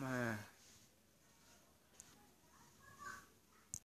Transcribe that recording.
My.